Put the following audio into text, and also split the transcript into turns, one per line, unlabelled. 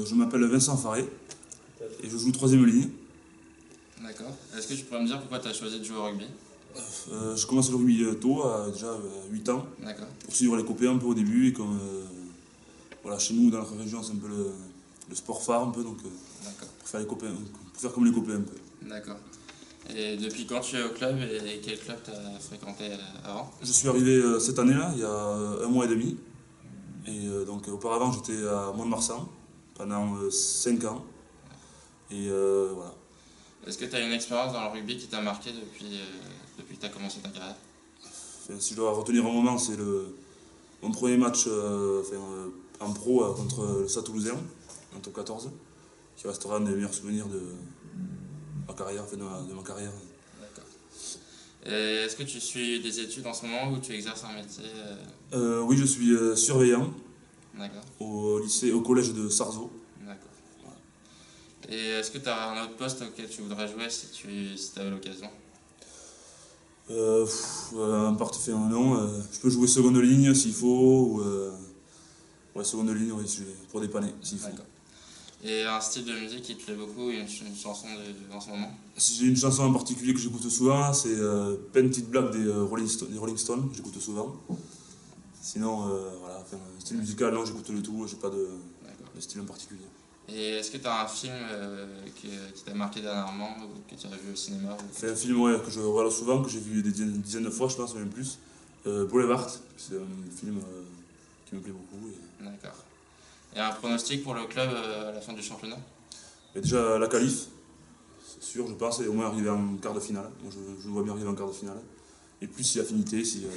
euh, je m'appelle Vincent Faré et je joue troisième ligne.
D'accord. Est-ce que tu pourrais me dire pourquoi tu as choisi de jouer au rugby?
Euh, je commence le rugby euh, tôt, à déjà 8 ans,
D'accord.
pour suivre les copains un peu au début. Et comme euh, voilà, chez nous, dans notre région, c'est un peu le, le sport phare un peu, donc euh,
D'accord.
pour, faire les copains, pour faire comme les copains un peu.
D'accord. Et depuis quand tu es au club et quel club tu as fréquenté avant?
Je suis arrivé cette année-là, il y a un mois et demi. Et donc auparavant, j'étais à Mont-de-Marsan pendant 5 ans. Et euh, voilà.
Est-ce que tu as une expérience dans le rugby qui t'a marqué depuis, euh, depuis que tu as commencé ta carrière?
Enfin, si je dois retenir un moment, c'est le, mon premier match euh, enfin, euh, en pro euh, contre le Stade Toulousain, en top 14, qui restera un des meilleurs souvenirs de ma carrière, enfin, de, ma, de ma carrière.
Est-ce que tu suis des études en ce moment ou tu exerces un métier euh,
Euh, oui, je suis euh, surveillant. Au lycée, au collège de Sarzeau.
D'accord. Et est-ce que tu as un autre poste auquel tu voudrais jouer si tu si avais l'occasion?
Euh, pff, euh, enfin, non, euh, je peux jouer seconde ligne s'il faut, ou euh, ouais, seconde ligne oui, pour dépanner s'il faut.
Et un style de musique qui te plaît beaucoup, une, ch- une chanson de, en ce moment?
Si j'ai une chanson en particulier que j'écoute souvent, c'est Painted Black des, Rolling Sto- des Rolling Stones, j'écoute souvent. Sinon, euh, voilà, enfin, style musical, non, j'écoute le tout, j'ai pas de, style en particulier.
Et est-ce que tu as un film euh, que- qui t'a marqué dernièrement ou que tu as vu au cinéma ou-
C'est un film ouais, que je regarde souvent, que j'ai vu des dizaines, dizaines de fois, je pense, même plus. Euh, Boulevard, c'est un film euh, qui me plaît beaucoup. Et,
D'accord. Et un pronostic pour le club euh, à la fin du championnat?
Et déjà, la qualif, c'est sûr, je pense, et au moins arriver en quart de finale. Moi, je, je vois bien arriver en quart de finale. Et plus si affinité, si, euh,